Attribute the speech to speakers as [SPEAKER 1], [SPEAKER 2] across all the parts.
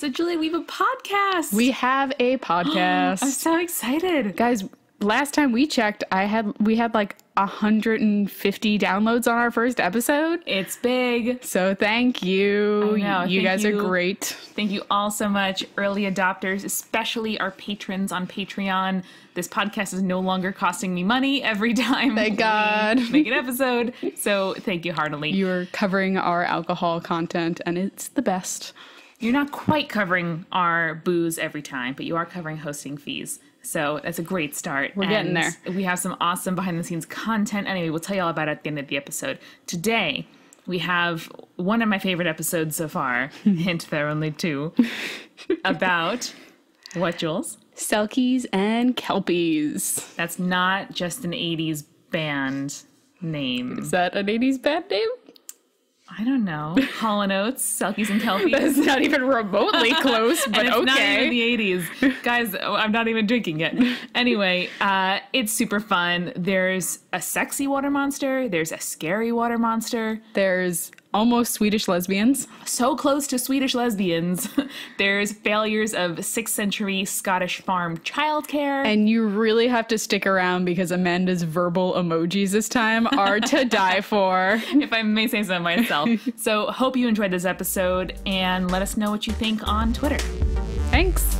[SPEAKER 1] So, Julia, we have a podcast.
[SPEAKER 2] We have a podcast.
[SPEAKER 1] I'm so excited.
[SPEAKER 2] Guys, last time we checked, I had we had like 150 downloads on our first episode.
[SPEAKER 1] It's big.
[SPEAKER 2] So thank you.
[SPEAKER 1] Know,
[SPEAKER 2] you
[SPEAKER 1] thank
[SPEAKER 2] guys
[SPEAKER 1] you.
[SPEAKER 2] are great.
[SPEAKER 1] Thank you all so much, early adopters, especially our patrons on Patreon. This podcast is no longer costing me money every time.
[SPEAKER 2] Thank
[SPEAKER 1] we
[SPEAKER 2] God.
[SPEAKER 1] Make an episode. So, thank you heartily.
[SPEAKER 2] You're covering our alcohol content and it's the best.
[SPEAKER 1] You're not quite covering our booze every time, but you are covering hosting fees. So that's a great start.
[SPEAKER 2] We're getting there.
[SPEAKER 1] We have some awesome behind the scenes content. Anyway, we'll tell you all about it at the end of the episode. Today, we have one of my favorite episodes so far. Hint, there are only two. about what, Jules?
[SPEAKER 2] Selkies and Kelpies.
[SPEAKER 1] That's not just an 80s band name.
[SPEAKER 2] Is that an 80s band name?
[SPEAKER 1] I don't know. Hall and Oates, Selkies and Kelpies.
[SPEAKER 2] That's not even remotely close, but
[SPEAKER 1] it's not
[SPEAKER 2] okay.
[SPEAKER 1] even the 80s. Guys, oh, I'm not even drinking yet. Anyway, uh, it's super fun. There's a sexy water monster, there's a scary water monster,
[SPEAKER 2] There's almost Swedish lesbians.
[SPEAKER 1] so close to Swedish lesbians. there's failures of 6th century Scottish farm childcare.
[SPEAKER 2] And you really have to stick around because Amanda's verbal emojis this time are to die for.
[SPEAKER 1] if I may say so myself. so, hope you enjoyed this episode and let us know what you think on Twitter.
[SPEAKER 2] Thanks.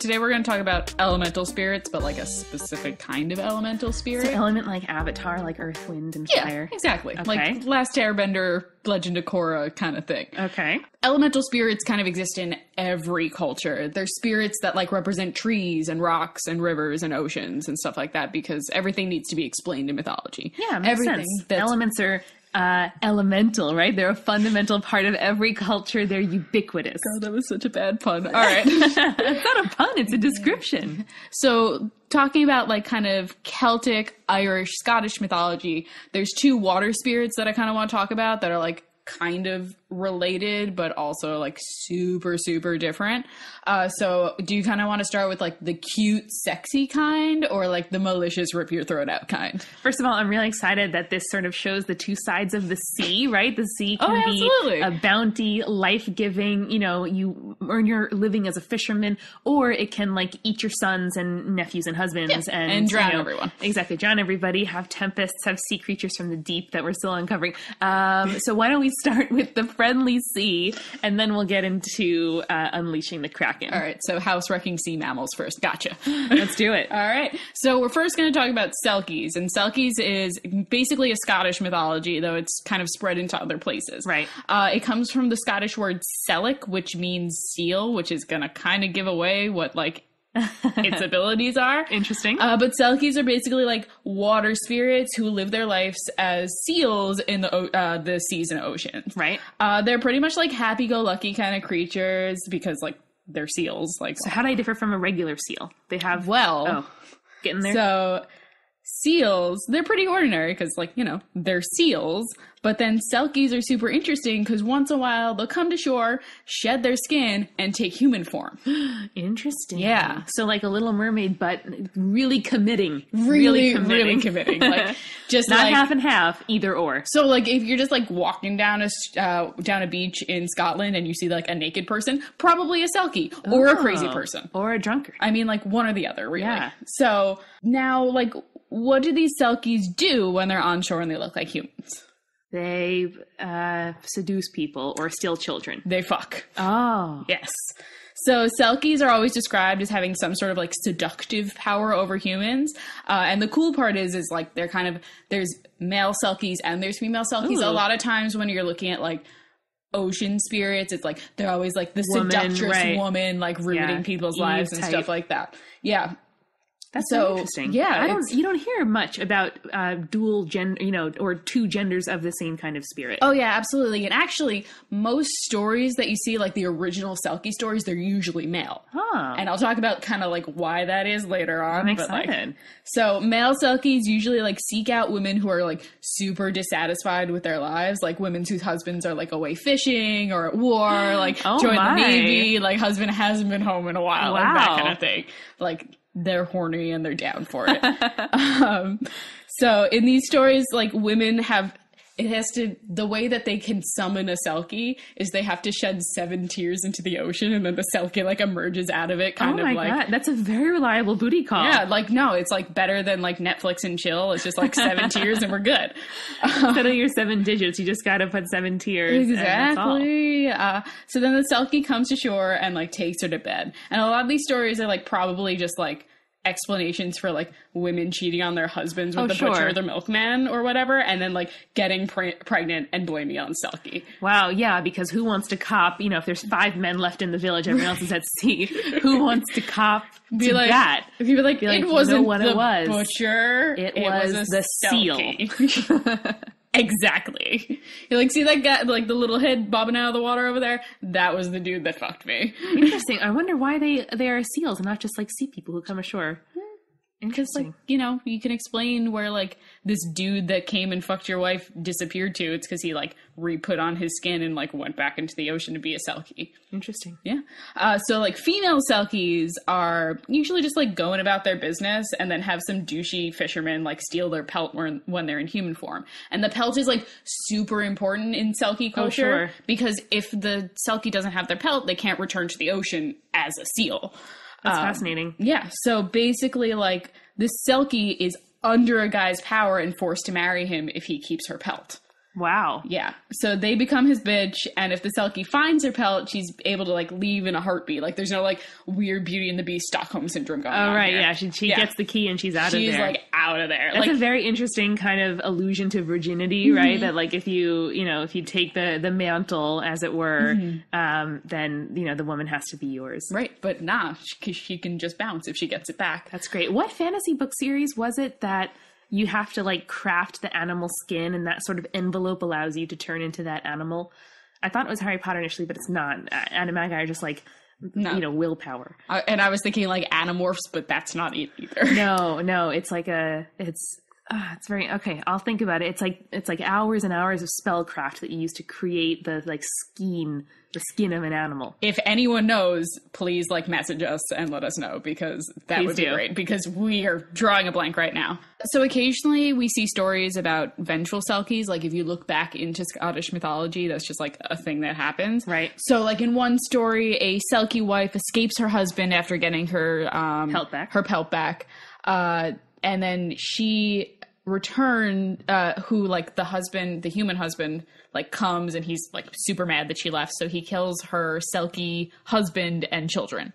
[SPEAKER 2] Today we're going to talk about elemental spirits, but like a specific kind of elemental spirit.
[SPEAKER 1] element like Avatar, like Earth, Wind, and fire.
[SPEAKER 2] yeah, exactly.
[SPEAKER 1] Okay.
[SPEAKER 2] Like Last Airbender, Legend of Korra kind of thing.
[SPEAKER 1] Okay.
[SPEAKER 2] elemental spirits kind of exist in every culture. They're spirits that like represent trees and rocks and rivers and oceans and stuff like that because everything needs to be explained in mythology.
[SPEAKER 1] Yeah, makes
[SPEAKER 2] everything
[SPEAKER 1] sense. Elements are uh, elemental, right? They're a fundamental part of every culture. They're ubiquitous.
[SPEAKER 2] Oh, that was such a bad pun. All right.
[SPEAKER 1] It's not a pun; it's a description.
[SPEAKER 2] so, talking about like kind of Celtic, Irish, Scottish mythology, there's two water spirits that I kind of want to talk about that are like kind of related, but also like super, super different. Uh, so, do you kind of want to start with like the cute, sexy kind or like the malicious, rip your throat out kind?
[SPEAKER 1] First of all, I'm really excited that this sort of shows the two sides of the sea, right? The sea can
[SPEAKER 2] Oh,
[SPEAKER 1] be a bounty, life giving. You know, you earn your living as a fisherman, or it can like eat your sons and nephews and husbands and,
[SPEAKER 2] and drown
[SPEAKER 1] you know,
[SPEAKER 2] everyone.
[SPEAKER 1] Exactly, drown everybody. Have tempests, have sea creatures from the deep that we're still uncovering. Um, so why don't we start with the friendly sea, and then we'll get into uh, unleashing the kraken.
[SPEAKER 2] All right, so house wrecking sea mammals first. Gotcha.
[SPEAKER 1] let's do it.
[SPEAKER 2] All right. So we're first going to talk about Selkies, and Selkies is basically a Scottish mythology, though it's kind of spread into other places.
[SPEAKER 1] Right.
[SPEAKER 2] Uh, it comes from the Scottish word "selic," which means seal, which is going to kind of give away what like its abilities are.
[SPEAKER 1] Interesting.
[SPEAKER 2] Uh, but Selkies are basically like water spirits who live their lives as seals in the uh, the seas and oceans.
[SPEAKER 1] right.
[SPEAKER 2] Uh, they're pretty much like happy-go-lucky kind of creatures because like they're seals. Like
[SPEAKER 1] So how do I differ from a regular seal? They have
[SPEAKER 2] well.
[SPEAKER 1] oh, getting there.
[SPEAKER 2] So seals, they're pretty ordinary because, like, you know, they're seals. But then selkies are super interesting because once in a while they'll come to shore, shed their skin, and take human form.
[SPEAKER 1] Interesting.
[SPEAKER 2] Yeah.
[SPEAKER 1] So like a Little Mermaid, but really committing.
[SPEAKER 2] Really,
[SPEAKER 1] committing.
[SPEAKER 2] really committing. Like, just
[SPEAKER 1] Not
[SPEAKER 2] like.
[SPEAKER 1] half and half, either or.
[SPEAKER 2] so like if you're just like walking down a, uh, down a beach in Scotland and you see like a naked person, probably a selkie or a crazy
[SPEAKER 1] Oh.
[SPEAKER 2] person.
[SPEAKER 1] Or a drunkard.
[SPEAKER 2] I mean, like one or the other, really.
[SPEAKER 1] Yeah.
[SPEAKER 2] So now, like, what do these selkies do when they're on shore and they look like humans?
[SPEAKER 1] They uh, seduce people or steal children.
[SPEAKER 2] They fuck.
[SPEAKER 1] Oh.
[SPEAKER 2] Yes. So selkies are always described as having some sort of like seductive power over humans. Uh, and the cool part is, is like they're kind of there's male selkies and there's female selkies.
[SPEAKER 1] Ooh.
[SPEAKER 2] A lot of times when you're looking at like ocean spirits, it's like they're always like the
[SPEAKER 1] Woman,
[SPEAKER 2] seductress
[SPEAKER 1] right.
[SPEAKER 2] woman, like ruining
[SPEAKER 1] Yeah.
[SPEAKER 2] people's
[SPEAKER 1] Eve
[SPEAKER 2] lives and
[SPEAKER 1] type.
[SPEAKER 2] stuff like that. Yeah.
[SPEAKER 1] That's
[SPEAKER 2] So,
[SPEAKER 1] interesting.
[SPEAKER 2] yeah,
[SPEAKER 1] I don't. You don't hear much about uh, dual gender, you know, or two genders of the same kind of spirit.
[SPEAKER 2] Oh yeah, absolutely. And actually, most stories that you see, like the original Selkie stories, they're usually male.
[SPEAKER 1] Huh.
[SPEAKER 2] And I'll talk about kind of like why that is later on.
[SPEAKER 1] I'm
[SPEAKER 2] but, like,
[SPEAKER 1] excited.
[SPEAKER 2] so male Selkies usually like seek out women who are like super dissatisfied with their lives, like women whose husbands are like away fishing or at war, like
[SPEAKER 1] Oh,
[SPEAKER 2] join the navy, like husband hasn't been home in a while, like that kind of thing. Like they're horny and they're down for it. um, so in these stories, like women have it has to the way that they can summon a selkie is they have to shed seven tears into the ocean and then the selkie like emerges out of it
[SPEAKER 1] oh
[SPEAKER 2] kind
[SPEAKER 1] my
[SPEAKER 2] of like
[SPEAKER 1] god, that's a very reliable booty call.
[SPEAKER 2] yeah like no it's like better than like netflix and chill it's just like seven tears and we're good
[SPEAKER 1] Instead of your seven digits, you just got to put seven tears. and that's all.
[SPEAKER 2] Exactly. Uh, so then the Selkie comes to shore and like takes her to bed. And a lot of these stories are like probably just like explanations for like women cheating on their husbands with
[SPEAKER 1] Oh,
[SPEAKER 2] the
[SPEAKER 1] sure.
[SPEAKER 2] butcher or the milkman or whatever, and then like getting pre- pregnant and blaming it on Selkie.
[SPEAKER 1] Wow, yeah, because who wants to cop? You know, if there's five men left in the village, everyone else is at sea. Who wants to cop
[SPEAKER 2] Be
[SPEAKER 1] to
[SPEAKER 2] like,
[SPEAKER 1] that?
[SPEAKER 2] Be like,
[SPEAKER 1] like,
[SPEAKER 2] it
[SPEAKER 1] you know
[SPEAKER 2] wasn't
[SPEAKER 1] what
[SPEAKER 2] the
[SPEAKER 1] it was?
[SPEAKER 2] butcher.
[SPEAKER 1] It was
[SPEAKER 2] a
[SPEAKER 1] the seal.
[SPEAKER 2] Selkie." exactly. You like see that guy, like the little head bobbing out of the water over there? That was the dude that fucked me.
[SPEAKER 1] Interesting. I wonder why they they are seals and not just like sea people who come ashore. Hmm.
[SPEAKER 2] Because like you know, you can explain where like this dude that came and fucked your wife disappeared to. It's because he like re-put on his skin and like went back into the ocean to be a selkie.
[SPEAKER 1] Interesting.
[SPEAKER 2] Yeah. Uh, so like female selkies are usually just like going about their business and then have some douchey fishermen like steal their pelt when, when they're in human form. And the pelt is like super important in selkie culture
[SPEAKER 1] sure.
[SPEAKER 2] because if the selkie doesn't have their pelt, they can't return to the ocean as a seal.
[SPEAKER 1] That's
[SPEAKER 2] Um,
[SPEAKER 1] fascinating.
[SPEAKER 2] Yeah. So basically, like this selkie is under a guy's power and forced to marry him if he keeps her pelt.
[SPEAKER 1] Wow.
[SPEAKER 2] Yeah. So they become his bitch, and if the Selkie finds her pelt, she's able to like leave in a heartbeat. Like there's no like weird Beauty and the Beast Stockholm syndrome going on.
[SPEAKER 1] Oh right,
[SPEAKER 2] here.
[SPEAKER 1] yeah. She she
[SPEAKER 2] Yeah.
[SPEAKER 1] gets the key and she's out
[SPEAKER 2] She's
[SPEAKER 1] of there.
[SPEAKER 2] She's like out of there.
[SPEAKER 1] That's
[SPEAKER 2] like
[SPEAKER 1] a very interesting kind of allusion to virginity,
[SPEAKER 2] Mm-hmm.
[SPEAKER 1] right? That like if you you know if you take the the mantle as it were, um, then you know the woman has to be yours.
[SPEAKER 2] right, but nah, she, she can just bounce if she gets it back.
[SPEAKER 1] That's great. What fantasy book series was it that you have to like craft the animal skin and that sort of envelope allows you to turn into that animal? I thought it was Harry Potter initially, but it's not. Animagi are just like
[SPEAKER 2] No.
[SPEAKER 1] you know willpower.
[SPEAKER 2] I, and I was thinking like Animorphs, but that's not it either.
[SPEAKER 1] No, no, it's like a it's uh, it's very okay. I'll think about it. It's like it's like hours and hours of spellcraft that you use to create the like skin, the skin of an animal.
[SPEAKER 2] If anyone knows, please like message us and let us know because that
[SPEAKER 1] Please
[SPEAKER 2] would be
[SPEAKER 1] do.
[SPEAKER 2] great because we are drawing a blank right now. So occasionally we see stories about ventral selkies. Like if you look back into Scottish mythology, that's just like a thing that happens.
[SPEAKER 1] Right.
[SPEAKER 2] So like in one story, a selkie wife escapes her husband after getting her um,
[SPEAKER 1] Pelt back.
[SPEAKER 2] Her pelt back, uh, and then she return uh who like the husband the human husband like comes and he's like super mad that she left so he kills her selkie husband and children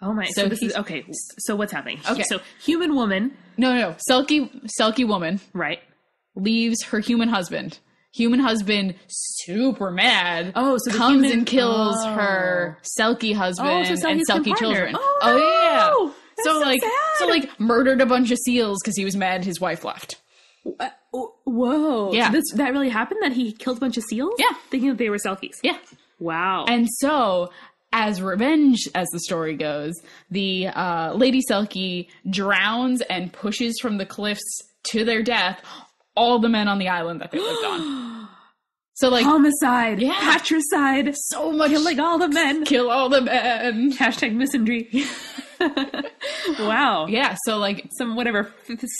[SPEAKER 1] Oh my! So,
[SPEAKER 2] So
[SPEAKER 1] this is okay. So what's happening?
[SPEAKER 2] Okay.
[SPEAKER 1] So human woman,
[SPEAKER 2] no no no selkie selkie woman
[SPEAKER 1] right?
[SPEAKER 2] leaves her human husband human husband super mad
[SPEAKER 1] Oh, so the
[SPEAKER 2] comes
[SPEAKER 1] human-
[SPEAKER 2] and kills
[SPEAKER 1] Oh.
[SPEAKER 2] her selkie husband
[SPEAKER 1] Oh, so
[SPEAKER 2] and selkie
[SPEAKER 1] partner.
[SPEAKER 2] children
[SPEAKER 1] Oh,
[SPEAKER 2] oh yeah so
[SPEAKER 1] so
[SPEAKER 2] like so like murdered a bunch of seals because he was mad his wife left
[SPEAKER 1] Uh, whoa!
[SPEAKER 2] Yeah.
[SPEAKER 1] This that really happened? That he killed a bunch of seals?
[SPEAKER 2] Yeah.
[SPEAKER 1] thinking that they were selkies.
[SPEAKER 2] yeah
[SPEAKER 1] Wow.
[SPEAKER 2] And so, as revenge, as the story goes, the uh, Lady Selkie drowns and pushes from the cliffs to their death all the men on the island that they lived on. So, like,
[SPEAKER 1] homicide,
[SPEAKER 2] Yeah.
[SPEAKER 1] patricide,
[SPEAKER 2] so much
[SPEAKER 1] killing all the men.
[SPEAKER 2] kill all the men.
[SPEAKER 1] Hashtag misandry. wow.
[SPEAKER 2] Yeah, so like,
[SPEAKER 1] Some whatever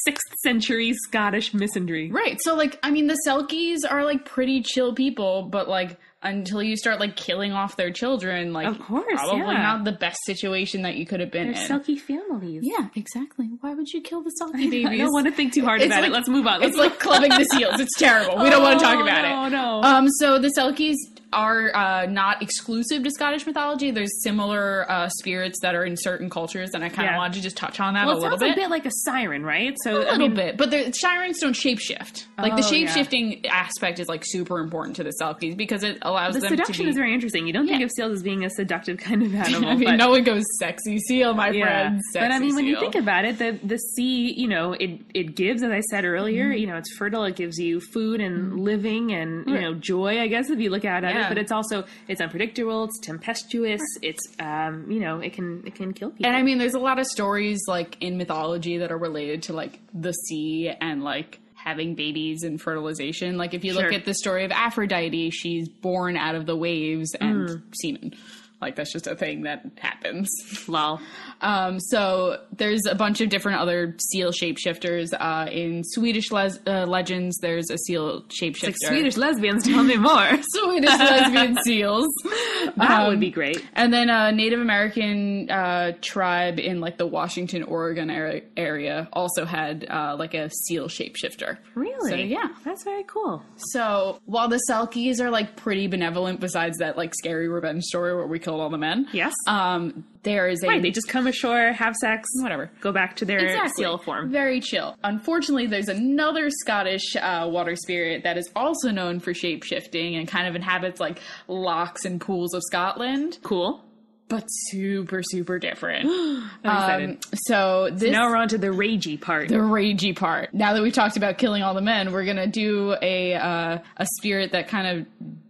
[SPEAKER 1] sixth century Scottish misandry.
[SPEAKER 2] right. So, like, I mean, the Selkies are like pretty chill people, but like, until you start like killing off their children, like,
[SPEAKER 1] Of course,
[SPEAKER 2] probably
[SPEAKER 1] yeah.
[SPEAKER 2] not the best situation that you could have been
[SPEAKER 1] They're
[SPEAKER 2] in.
[SPEAKER 1] selkie families.
[SPEAKER 2] yeah, exactly. Why would you kill the Selkie babies?
[SPEAKER 1] I don't want to think too hard
[SPEAKER 2] It's
[SPEAKER 1] about
[SPEAKER 2] like-
[SPEAKER 1] it. Let's move on.
[SPEAKER 2] It's like clubbing the seals. It's terrible. We don't want to talk about
[SPEAKER 1] no,
[SPEAKER 2] it.
[SPEAKER 1] No,
[SPEAKER 2] Um, so the Selkies are uh, not exclusive to Scottish mythology. There's similar uh, spirits that are in certain cultures, and I kind of
[SPEAKER 1] Yeah.
[SPEAKER 2] wanted to just touch on that
[SPEAKER 1] Well,
[SPEAKER 2] a
[SPEAKER 1] it
[SPEAKER 2] little bit.
[SPEAKER 1] a bit like a siren, right? So
[SPEAKER 2] a little
[SPEAKER 1] mean,
[SPEAKER 2] bit, but the sirens don't shapeshift. Like the
[SPEAKER 1] Oh, yeah.
[SPEAKER 2] shapeshifting aspect is like super important to the Selkies because it allows
[SPEAKER 1] The
[SPEAKER 2] them to
[SPEAKER 1] seduction
[SPEAKER 2] be.
[SPEAKER 1] is very interesting. You don't think of seals as being a seductive kind of animal,
[SPEAKER 2] I mean,
[SPEAKER 1] but
[SPEAKER 2] no one goes sexy seal, my
[SPEAKER 1] yeah.
[SPEAKER 2] friend.
[SPEAKER 1] But I mean, when you think about it, the the sea, you know, it it gives, as I said earlier,
[SPEAKER 2] Mm-hmm.
[SPEAKER 1] you know, it's fertile. It gives you food and living and you know joy. I guess if you look at it,
[SPEAKER 2] Yeah.
[SPEAKER 1] but it's also it's unpredictable. It's tempestuous. It's um, you know, it can it can kill people.
[SPEAKER 2] And I mean, there's a lot of stories like in mythology that are related to like the sea and like having babies and fertilization. Like if you look at the story of Aphrodite, she's born out of the waves and
[SPEAKER 1] Mm.
[SPEAKER 2] semen. Like that's just a thing that happens.
[SPEAKER 1] Lol.
[SPEAKER 2] Um, so there's a bunch of different other seal shapeshifters. Uh, in Swedish les- uh, legends, there's a seal shapeshifter.
[SPEAKER 1] Like Swedish lesbians, tell me more.
[SPEAKER 2] Swedish lesbian seals.
[SPEAKER 1] that
[SPEAKER 2] Um,
[SPEAKER 1] would be great.
[SPEAKER 2] And then a Native American uh, tribe in like the Washington, Oregon area, area also had uh, like a seal shapeshifter.
[SPEAKER 1] Really?
[SPEAKER 2] So, yeah.
[SPEAKER 1] That's very cool.
[SPEAKER 2] So while the Selkies are like pretty benevolent, besides that like scary revenge story where we killed all the men,
[SPEAKER 1] Yes.
[SPEAKER 2] um, there is a
[SPEAKER 1] right. They just come ashore, have sex,
[SPEAKER 2] whatever.
[SPEAKER 1] go back to their
[SPEAKER 2] Exactly.
[SPEAKER 1] seal form.
[SPEAKER 2] Very chill. Unfortunately, there's another Scottish uh, water spirit that is also known for shape shifting and kind of inhabits like lochs and pools of Scotland,
[SPEAKER 1] Cool.
[SPEAKER 2] but super, super different.
[SPEAKER 1] I'm.
[SPEAKER 2] Um, so this
[SPEAKER 1] now we're on to the ragey part.
[SPEAKER 2] the ragey part. Now that we've talked about killing all the men, we're gonna do a uh, a spirit that kind of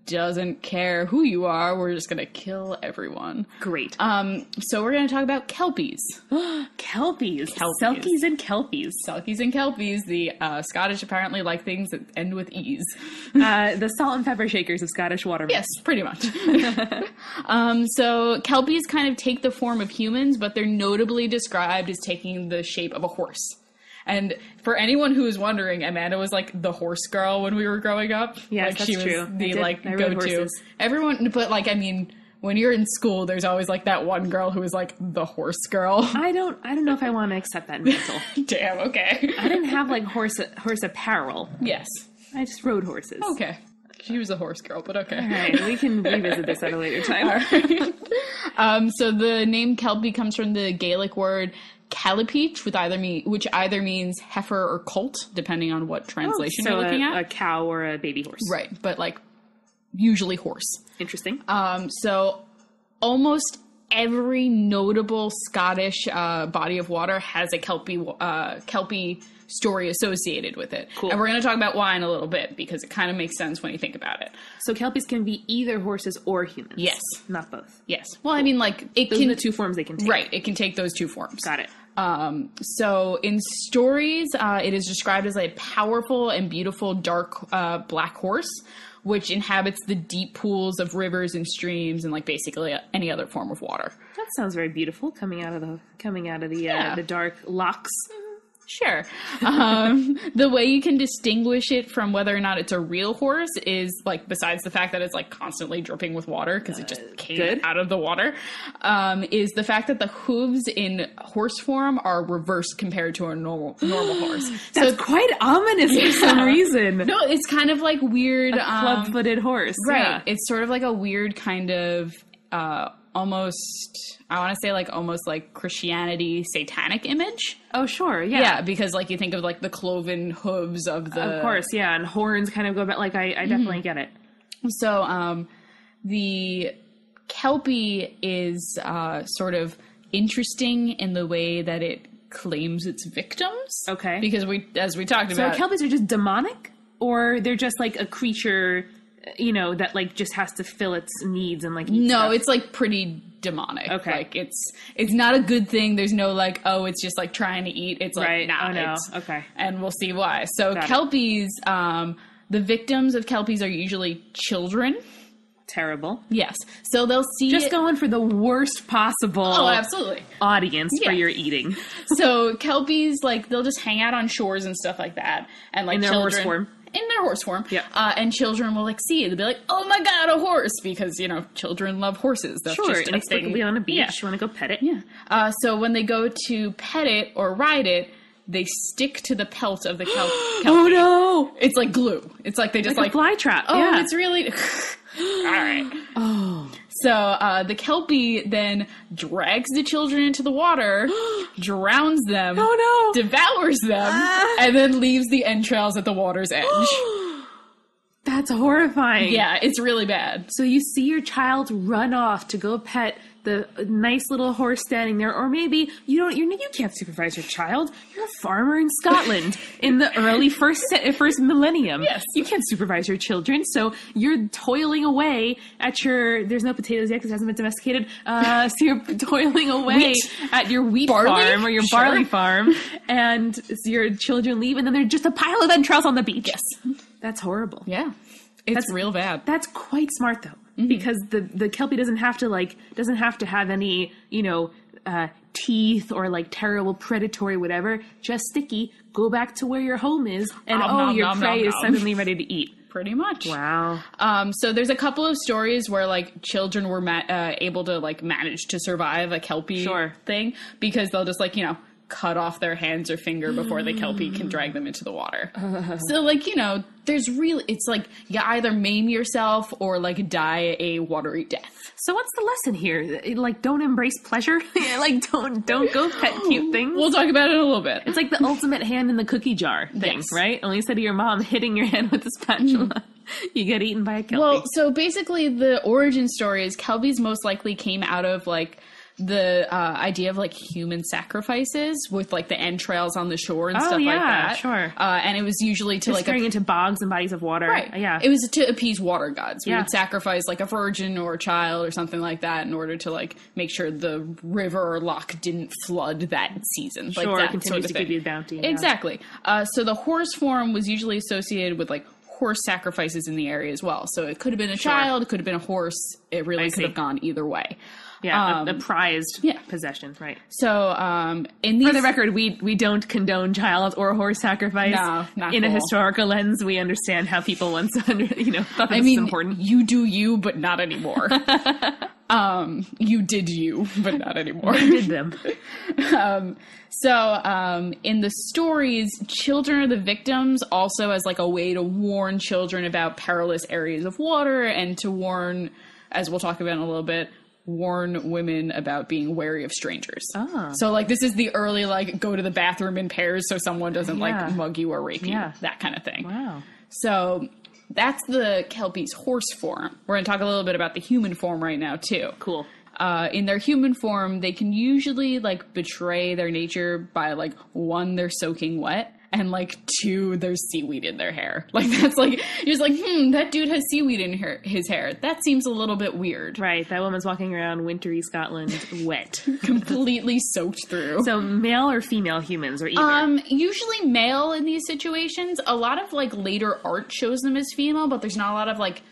[SPEAKER 2] doesn't care who you are. We're just gonna kill everyone.
[SPEAKER 1] Great.
[SPEAKER 2] Um, so we're gonna talk about kelpies.
[SPEAKER 1] kelpies.
[SPEAKER 2] Kelpies.
[SPEAKER 1] Selkies and kelpies.
[SPEAKER 2] Selkies and kelpies. The uh, Scottish apparently like things that end with e's.
[SPEAKER 1] uh, the salt and pepper shakers of Scottish water.
[SPEAKER 2] Yes, pretty much. um, so kelpies kind of take the form of humans, but they're notably described as taking the shape of a horse. And for anyone who is wondering, Amanda was like the horse girl when we were growing up.
[SPEAKER 1] Yes,
[SPEAKER 2] like
[SPEAKER 1] that's
[SPEAKER 2] she was
[SPEAKER 1] true.
[SPEAKER 2] The
[SPEAKER 1] did-
[SPEAKER 2] like go to. Everyone, but like I mean, when you're in school, there's always like that one girl who is like the horse girl.
[SPEAKER 1] I don't. I don't know if I want to accept that mantle.
[SPEAKER 2] Damn. Okay.
[SPEAKER 1] I didn't have like horse horse apparel.
[SPEAKER 2] yes.
[SPEAKER 1] I just rode horses.
[SPEAKER 2] Okay. She was a horse girl, but okay.
[SPEAKER 1] All right, we can revisit this at a later time.
[SPEAKER 2] um, so the name Kelpie comes from the Gaelic word cailpeach, with either me, which either means heifer or colt, depending on what translation
[SPEAKER 1] so
[SPEAKER 2] you're looking
[SPEAKER 1] a,
[SPEAKER 2] at.
[SPEAKER 1] a cow or a baby horse.
[SPEAKER 2] right, but like usually horse.
[SPEAKER 1] Interesting.
[SPEAKER 2] Um, so almost every notable Scottish uh, body of water has a kelpie uh, kelpie story associated with it.
[SPEAKER 1] Cool.
[SPEAKER 2] And we're going to talk about why in a little bit because it kind of makes sense when you think about it.
[SPEAKER 1] so kelpies can be either horses or humans.
[SPEAKER 2] Yes.
[SPEAKER 1] Not both.
[SPEAKER 2] Yes. Well, I mean, like it
[SPEAKER 1] Those
[SPEAKER 2] can
[SPEAKER 1] the two forms they can take.
[SPEAKER 2] right. It can take those two forms.
[SPEAKER 1] Got it.
[SPEAKER 2] Um, so in stories, uh, it is described as a powerful and beautiful dark uh, black horse, which inhabits the deep pools of rivers and streams and like basically any other form of water.
[SPEAKER 1] That sounds very beautiful coming out of the coming out of the
[SPEAKER 2] Yeah.
[SPEAKER 1] uh, the dark lochs.
[SPEAKER 2] Sure. Um, the way you can distinguish it from whether or not it's a real horse is like, besides the fact that it's like constantly dripping with water because it just came
[SPEAKER 1] good.
[SPEAKER 2] out of the water, um, is the fact that the hooves in horse form are reversed compared to a normal normal horse.
[SPEAKER 1] That's quite ominous for some reason.
[SPEAKER 2] No, it's kind of like weird. um,
[SPEAKER 1] Club-footed horse.
[SPEAKER 2] right.
[SPEAKER 1] Yeah.
[SPEAKER 2] It's sort of like a weird kind of uh, almost, I want to say like almost like Christianity satanic image.
[SPEAKER 1] Oh, sure. Yeah.
[SPEAKER 2] Yeah, because like you think of like the cloven hooves of the.
[SPEAKER 1] Of course. Yeah. And horns kind of go back. Like I, I definitely get it.
[SPEAKER 2] So um, the kelpie is uh, sort of interesting in the way that it claims its victims.
[SPEAKER 1] Okay.
[SPEAKER 2] Because we, as we talked
[SPEAKER 1] So
[SPEAKER 2] about,
[SPEAKER 1] kelpies are just demonic, or they're just like a creature, you know, that like just has to fill its needs and like.
[SPEAKER 2] No,
[SPEAKER 1] stuff.
[SPEAKER 2] it's like pretty demonic.
[SPEAKER 1] Okay.
[SPEAKER 2] Like it's it's not a good thing. There's no like oh it's just like trying to eat. It's like
[SPEAKER 1] Right.
[SPEAKER 2] nah.
[SPEAKER 1] Oh, no. Okay.
[SPEAKER 2] And we'll see why. So
[SPEAKER 1] Got it.
[SPEAKER 2] kelpies, um, the victims of kelpies are usually children.
[SPEAKER 1] terrible.
[SPEAKER 2] Yes. So they'll see
[SPEAKER 1] Just
[SPEAKER 2] it-
[SPEAKER 1] going for the worst possible
[SPEAKER 2] Oh, absolutely.
[SPEAKER 1] audience for your eating
[SPEAKER 2] so kelpies like they'll just hang out on shores and stuff like that and like
[SPEAKER 1] in their
[SPEAKER 2] children. In their horse form
[SPEAKER 1] Yep.
[SPEAKER 2] uh, and children will like see it they'll be like oh my god a horse because you know children love horses that's
[SPEAKER 1] Sure,
[SPEAKER 2] just a thing.
[SPEAKER 1] inexplicably on a beach.
[SPEAKER 2] yeah.
[SPEAKER 1] You want to go pet it?
[SPEAKER 2] yeah uh, so when they go to pet it or ride it they stick to the pelt of the cow. kelpie.
[SPEAKER 1] Oh no!
[SPEAKER 2] it's like glue it's like they just
[SPEAKER 1] Like,
[SPEAKER 2] like,
[SPEAKER 1] a fly trap.
[SPEAKER 2] oh
[SPEAKER 1] yeah.
[SPEAKER 2] it's really All right. Oh. So uh, the kelpie then drags the children into the water, drowns them,
[SPEAKER 1] Oh no!
[SPEAKER 2] devours them, and then leaves the entrails at the water's edge.
[SPEAKER 1] That's horrifying.
[SPEAKER 2] yeah, it's really bad.
[SPEAKER 1] So you see your child run off to go pet the nice little horse standing there, or maybe you don't. You're, you can't supervise your child. You're a farmer in Scotland in the early first first millennium.
[SPEAKER 2] Yes.
[SPEAKER 1] you can't supervise your children, so you're toiling away at your. There's no potatoes yet because it hasn't been domesticated. Uh, so you're toiling away
[SPEAKER 2] Wheat.
[SPEAKER 1] at your wheat
[SPEAKER 2] Barley?
[SPEAKER 1] farm or your
[SPEAKER 2] Sure.
[SPEAKER 1] barley farm, and so your children leave, and then there's just a pile of entrails on the beach.
[SPEAKER 2] Yes.
[SPEAKER 1] that's horrible.
[SPEAKER 2] Yeah. It's real bad.
[SPEAKER 1] That's quite smart though,
[SPEAKER 2] Mm-hmm.
[SPEAKER 1] because the the kelpie doesn't have to like doesn't have to have any you know uh, teeth or like terrible predatory whatever. Just sticky. Go back to where your home is, and
[SPEAKER 2] Nom,
[SPEAKER 1] oh,
[SPEAKER 2] nom,
[SPEAKER 1] your
[SPEAKER 2] nom,
[SPEAKER 1] prey
[SPEAKER 2] nom,
[SPEAKER 1] is suddenly ready to eat.
[SPEAKER 2] Pretty much.
[SPEAKER 1] Wow.
[SPEAKER 2] Um, so there's a couple of stories where like children were ma- uh, able to like manage to survive a kelpie
[SPEAKER 1] Sure.
[SPEAKER 2] thing because they'll just like you know cut off their hands or finger before the kelpie can mm. drag them into the water. so like you know there's really it's like you either maim yourself or like die a watery death.
[SPEAKER 1] So what's the lesson here? Like, don't embrace pleasure. like, don't don't go pet cute things.
[SPEAKER 2] We'll talk about it in a little bit.
[SPEAKER 1] it's like the ultimate hand in the cookie jar thing,
[SPEAKER 2] Yes.
[SPEAKER 1] right? Only instead of your mom hitting your hand with a spatula, mm. you get eaten by a kelpie.
[SPEAKER 2] Well, so basically, the origin story is kelpies most likely came out of like the uh, idea of like human sacrifices with like the entrails on the shore and
[SPEAKER 1] Oh,
[SPEAKER 2] stuff like
[SPEAKER 1] yeah,
[SPEAKER 2] that.
[SPEAKER 1] sure.
[SPEAKER 2] Uh, and it was usually to like
[SPEAKER 1] Disappearing
[SPEAKER 2] a,
[SPEAKER 1] into bogs and bodies of water.
[SPEAKER 2] right,
[SPEAKER 1] Yeah.
[SPEAKER 2] It was to appease water gods. We
[SPEAKER 1] Yeah.
[SPEAKER 2] would sacrifice like a virgin or a child or something like that in order to like make sure the river or loch didn't flood that season.
[SPEAKER 1] sure,
[SPEAKER 2] like that
[SPEAKER 1] continues
[SPEAKER 2] sort of
[SPEAKER 1] to
[SPEAKER 2] thing.
[SPEAKER 1] give you bounty. yeah.
[SPEAKER 2] Exactly. Uh, so the horse form was usually associated with like horse sacrifices in the area as well. So it could have been a child, it could have been a horse. It really
[SPEAKER 1] I
[SPEAKER 2] could
[SPEAKER 1] see.
[SPEAKER 2] have gone either way.
[SPEAKER 1] Yeah,
[SPEAKER 2] Um,
[SPEAKER 1] a, a prized
[SPEAKER 2] yeah.
[SPEAKER 1] possession, right?
[SPEAKER 2] So um, in these,
[SPEAKER 1] For the record, we we don't condone child or horse sacrifice.
[SPEAKER 2] No, not
[SPEAKER 1] in a historical lens, we understand how people once under you know thought this
[SPEAKER 2] I mean,
[SPEAKER 1] was important.
[SPEAKER 2] you do you, but not anymore. um, you did you, but not anymore.
[SPEAKER 1] They did them.
[SPEAKER 2] um, so um, in the stories, children are the victims, also as like a way to warn children about perilous areas of water and to warn, as we'll talk about in a little bit, warn women about being wary of strangers.
[SPEAKER 1] Ah.
[SPEAKER 2] So like this is the early like go to the bathroom in pairs so someone doesn't
[SPEAKER 1] Yeah.
[SPEAKER 2] like mug you or rape you,
[SPEAKER 1] Yeah.
[SPEAKER 2] that kind of thing.
[SPEAKER 1] Wow.
[SPEAKER 2] So that's the kelpie's horse form. We're going to talk a little bit about the human form right now too.
[SPEAKER 1] Cool.
[SPEAKER 2] Uh, in their human form, they can usually like betray their nature by like one, they're soaking wet, and like two, there's seaweed in their hair. Like that's like you're just like, hmm, that dude has seaweed in her, his hair. That seems a little bit weird.
[SPEAKER 1] Right. That woman's walking around wintry Scotland wet.
[SPEAKER 2] Completely soaked through.
[SPEAKER 1] so male or female humans or either.
[SPEAKER 2] Um, usually male in these situations. A lot of like later art shows them as female, but there's not a lot of like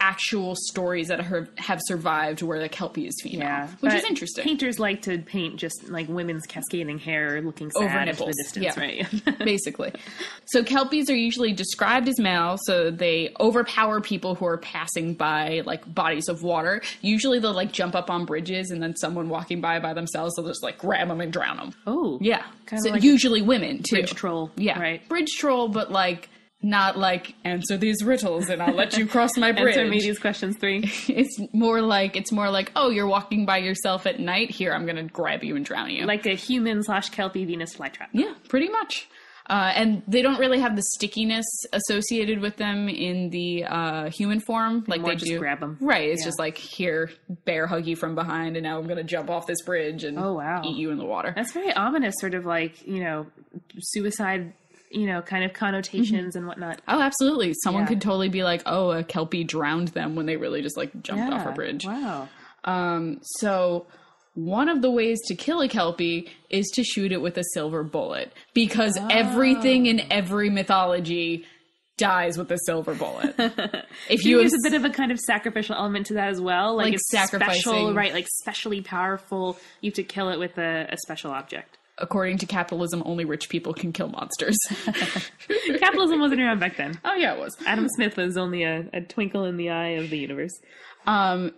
[SPEAKER 2] actual stories that have, have survived where the kelpie is female,
[SPEAKER 1] yeah,
[SPEAKER 2] which is interesting.
[SPEAKER 1] Painters like to paint just like women's cascading hair looking sad
[SPEAKER 2] Over
[SPEAKER 1] into
[SPEAKER 2] nipples.
[SPEAKER 1] the distance,
[SPEAKER 2] Yeah.
[SPEAKER 1] right?
[SPEAKER 2] basically. So kelpies are usually described as male, so they overpower people who are passing by like bodies of water. Usually they'll like jump up on bridges and then someone walking by by themselves, they'll just like grab them and drown them.
[SPEAKER 1] oh,
[SPEAKER 2] Yeah. So
[SPEAKER 1] like
[SPEAKER 2] usually women too.
[SPEAKER 1] bridge troll.
[SPEAKER 2] Yeah.
[SPEAKER 1] right.
[SPEAKER 2] Bridge troll, but like not like answer these riddles and I'll let you cross my bridge.
[SPEAKER 1] Answer me these questions three.
[SPEAKER 2] it's more like it's more like, oh, you're walking by yourself at night. Here, I'm gonna grab you and drown you.
[SPEAKER 1] like a human slash kelpie Venus flytrap.
[SPEAKER 2] Yeah, pretty much. Uh, and they don't really have the stickiness associated with them in the uh, human form, like
[SPEAKER 1] more
[SPEAKER 2] they
[SPEAKER 1] just
[SPEAKER 2] do.
[SPEAKER 1] them
[SPEAKER 2] Right. It's
[SPEAKER 1] Yeah.
[SPEAKER 2] just like here, bear hug you from behind, and now I'm gonna jump off this bridge and
[SPEAKER 1] Oh, wow.
[SPEAKER 2] eat you in the water.
[SPEAKER 1] That's very ominous, sort of like you know, suicide, you know, kind of connotations and whatnot.
[SPEAKER 2] Oh, absolutely. Someone
[SPEAKER 1] Yeah.
[SPEAKER 2] could totally be like, "Oh, a kelpie drowned them" when they really just like jumped off a bridge.
[SPEAKER 1] Wow.
[SPEAKER 2] Um, so one of the ways to kill a kelpie is to shoot it with a silver bullet because everything in every mythology dies with a silver bullet. if you
[SPEAKER 1] There's
[SPEAKER 2] have,
[SPEAKER 1] a bit of a kind of sacrificial element to that as well, like,
[SPEAKER 2] Like
[SPEAKER 1] it's
[SPEAKER 2] sacrificing-
[SPEAKER 1] special, right? Like specially powerful. You have to kill it with a, a special object.
[SPEAKER 2] According to capitalism, only rich people can kill monsters.
[SPEAKER 1] Capitalism wasn't around back then.
[SPEAKER 2] oh yeah, it was.
[SPEAKER 1] Adam Smith was only a, a twinkle in the eye of the universe.
[SPEAKER 2] Um,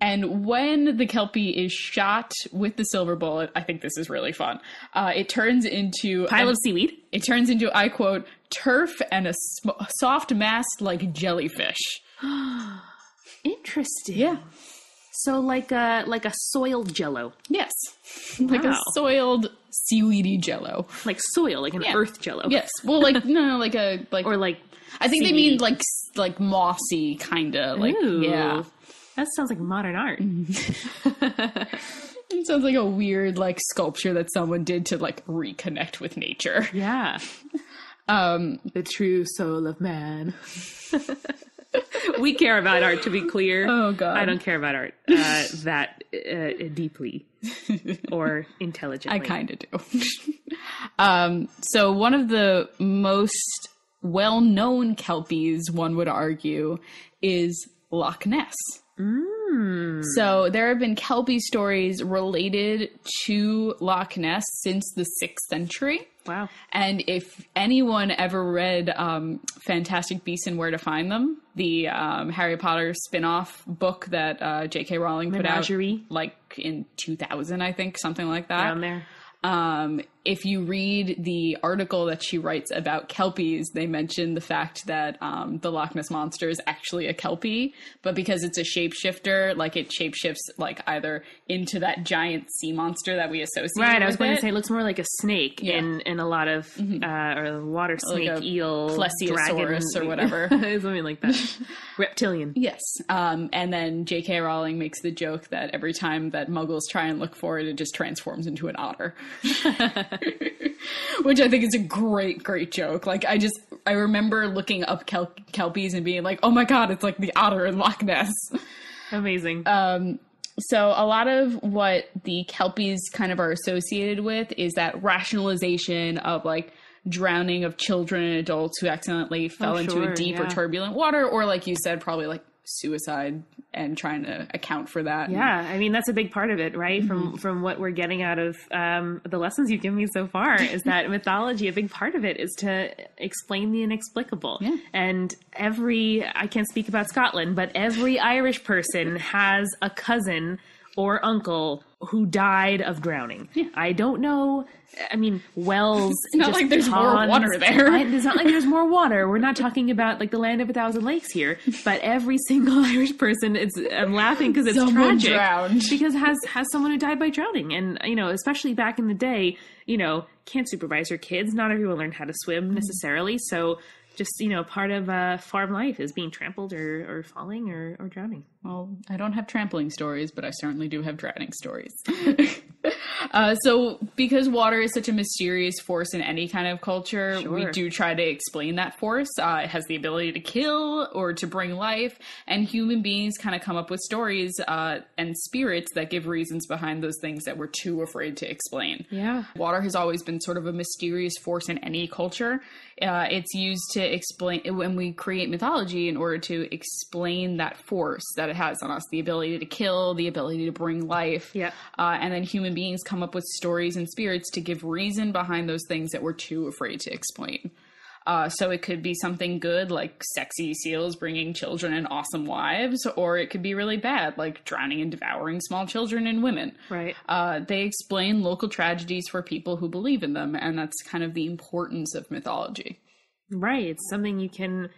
[SPEAKER 2] and when the kelpie is shot with the silver bullet, I think this is really fun. Uh, it turns into
[SPEAKER 1] a
[SPEAKER 2] Pile
[SPEAKER 1] of seaweed.
[SPEAKER 2] It turns into, I quote, turf and a sm- soft mass like jellyfish.
[SPEAKER 1] Interesting.
[SPEAKER 2] Yeah.
[SPEAKER 1] So like a like a soiled jello,
[SPEAKER 2] Yes. like a soiled seaweedy jello.
[SPEAKER 1] like soil, like an
[SPEAKER 2] Yeah.
[SPEAKER 1] earth jello.
[SPEAKER 2] Yes. Well, like no, no, like a like
[SPEAKER 1] Or like
[SPEAKER 2] I think they mean like like mossy kind of like
[SPEAKER 1] Ooh.
[SPEAKER 2] yeah.
[SPEAKER 1] That sounds like modern art.
[SPEAKER 2] It sounds like a weird like sculpture that someone did to like reconnect with nature.
[SPEAKER 1] Yeah.
[SPEAKER 2] Um
[SPEAKER 1] The true soul of man. we care about art, to be clear.
[SPEAKER 2] Oh, God.
[SPEAKER 1] I don't care about art uh, that uh, deeply or intelligently.
[SPEAKER 2] I kind of do. um, so one of the most well-known kelpies, one would argue, is Loch Ness. So there have been kelpie stories related to Loch Ness since the sixth century.
[SPEAKER 1] Wow.
[SPEAKER 2] And if anyone ever read um, Fantastic Beasts and Where to Find Them, the um, Harry Potter spin-off book that uh, J.K. Rowling put
[SPEAKER 1] Menagerie.
[SPEAKER 2] out, like in 2000, I think, something like that.
[SPEAKER 1] Down there.
[SPEAKER 2] Um, if you read the article that she writes about kelpies, they mention the fact that um, the Loch Ness monster is actually a kelpie, but because it's a shapeshifter, like it shapeshifts like either into that giant sea monster that we associate. With.
[SPEAKER 1] Right, I was going
[SPEAKER 2] it,
[SPEAKER 1] to say it looks more like a snake
[SPEAKER 2] Yeah. Mm-hmm.
[SPEAKER 1] in, in a lot of uh, or water snake,
[SPEAKER 2] a
[SPEAKER 1] eel,
[SPEAKER 2] plesiosaurus
[SPEAKER 1] dragon,
[SPEAKER 2] or whatever.
[SPEAKER 1] something like that. Reptilian.
[SPEAKER 2] Yes. Um, and then J.K. Rowling makes the joke that every time that muggles try and look for it, it just transforms into an otter. Which I think is a great, great joke. Like, I just, I remember looking up kel- kelpies and being like, oh my god, it's like the otter in Loch Ness.
[SPEAKER 1] Amazing.
[SPEAKER 2] Um, so a lot of what the kelpies kind of are associated with is that rationalization of like drowning of children and adults who accidentally fell into
[SPEAKER 1] sure,
[SPEAKER 2] a deep or turbulent water or like you said probably like suicide and trying to account for that
[SPEAKER 1] yeah, I mean that's a big part of it, right?
[SPEAKER 2] Mm-hmm.
[SPEAKER 1] From from what we're getting out of um, the lessons you've given me so far is that mythology. A big part of it is to explain the inexplicable.
[SPEAKER 2] Yeah.
[SPEAKER 1] And every I can't speak about Scotland, but every Irish person has a cousin or uncle who died of drowning. Yeah. I don't know. I mean, wells. It's
[SPEAKER 2] not like there's more water there.
[SPEAKER 1] It's not like there's more water. We're not talking about like the land of a thousand lakes here. But every single Irish person, it's I'm laughing because it's
[SPEAKER 2] Someone
[SPEAKER 1] tragic
[SPEAKER 2] drowned.
[SPEAKER 1] because has has someone who died by drowning, and you know, especially back in the day, you know, can't supervise your kids. Not everyone learned how to swim
[SPEAKER 2] Mm-hmm.
[SPEAKER 1] necessarily, so. Just you know, part of uh, farm life is being trampled or, or falling or, or drowning.
[SPEAKER 2] well i don't have trampling stories but i certainly do have drowning stories uh, so because water is such a mysterious force in any kind of culture we do try to explain that force uh, it has the ability to kill or to bring life and human beings kind of come up with stories uh, and spirits that give reasons behind those things that we're too afraid to explain
[SPEAKER 1] Yeah,
[SPEAKER 2] Water has always been sort of a mysterious force in any culture. Uh, it's used to explain when we create mythology in order to explain that force that it has on us the ability to kill, the ability to bring life.
[SPEAKER 1] Yeah.
[SPEAKER 2] Uh, and then human beings come up with stories and spirits to give reason behind those things that we're too afraid to explain. Uh, so it could be something good like sexy seals bringing children and awesome wives, or it could be really bad like drowning and devouring small children and women.
[SPEAKER 1] right.
[SPEAKER 2] Uh, they explain local tragedies for people who believe in them, and that's kind of the importance of mythology.
[SPEAKER 1] Right. It's something you can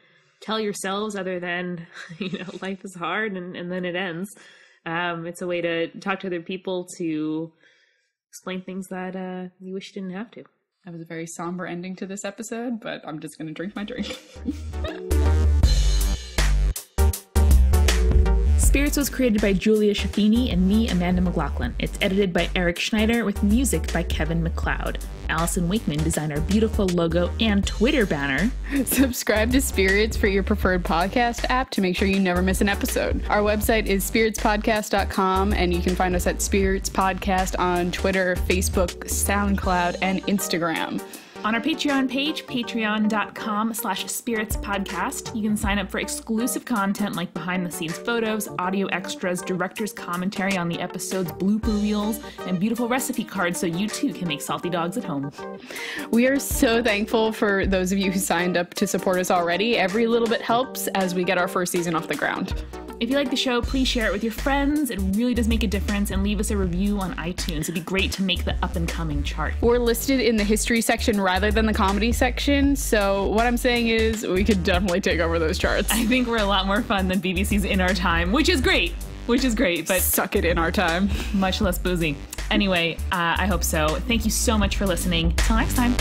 [SPEAKER 1] tell yourselves other than, you know, life is hard and, and then it ends. Um, it's a way to talk to other people to explain things that uh, you wish you didn't have to.
[SPEAKER 2] That was a very somber ending to this episode, but I'm just going to drink my drink.
[SPEAKER 1] Spirits was created by Julia Schifini and me, Amanda McLoughlin. It's edited by Eric Schneider with music by Kevin MacLeod. Allison Wakeman designed our beautiful logo and Twitter banner.
[SPEAKER 2] Subscribe to Spirits for your preferred podcast app to make sure you never miss an episode. Our website is spiritspodcast.com, and you can find us at Spirits Podcast on Twitter, Facebook, SoundCloud, and Instagram.
[SPEAKER 1] On our Patreon page, patreon.com slash spirits podcast, you can sign up for exclusive content like behind the scenes photos, audio extras, director's commentary on the episodes, blooper reels, and beautiful recipe cards so you too can make salty dogs at home.
[SPEAKER 2] We are so thankful for those of you who signed up to support us already. Every little bit helps as we get our first season off the ground.
[SPEAKER 1] If you like the show, please share it with your friends. It really does make a difference. And leave us a review on iTunes. It'd be great to make the up and coming chart.
[SPEAKER 2] We're listed in the history section rather than the comedy section. So what I'm saying is we could definitely take over those charts.
[SPEAKER 1] I think we're a lot more fun than BBC's In Our Time, which is great. Which is great, but
[SPEAKER 2] Suck it in our time.
[SPEAKER 1] much less boozy. Anyway, uh, I hope so. Thank you so much for listening. Till next time.